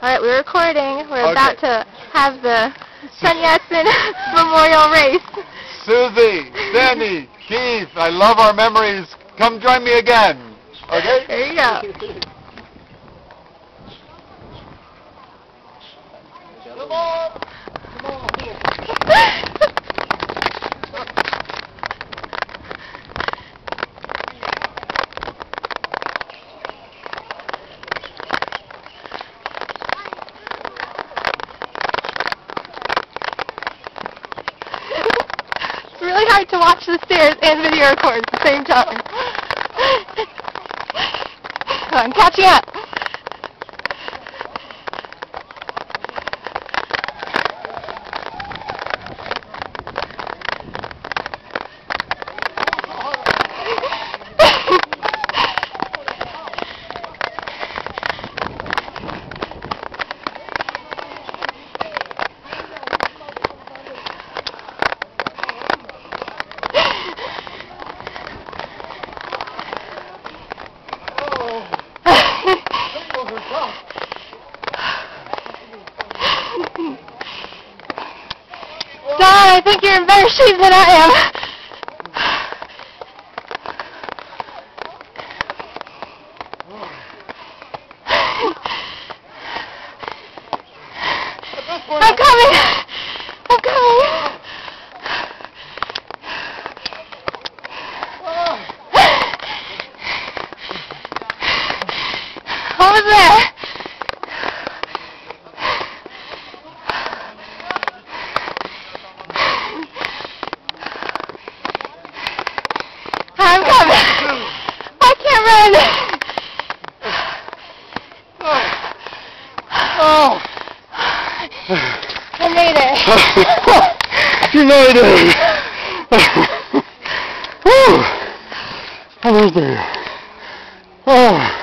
All right, we're recording. We're Okay. about to have the Sun Yat-sen Memorial Race. Susie, Sandy, Keith, I love our memories. Come join me again. Okay? There you go. Come on. Come on. Hard to watch the stairs and video record at the same time. I'm catching up. I think you're in better shape than I am. I'm coming. I'm coming. Ah. Almost there. I'm coming. I can't run. Oh. I made it. you made it. Whew. Amazing. Oh.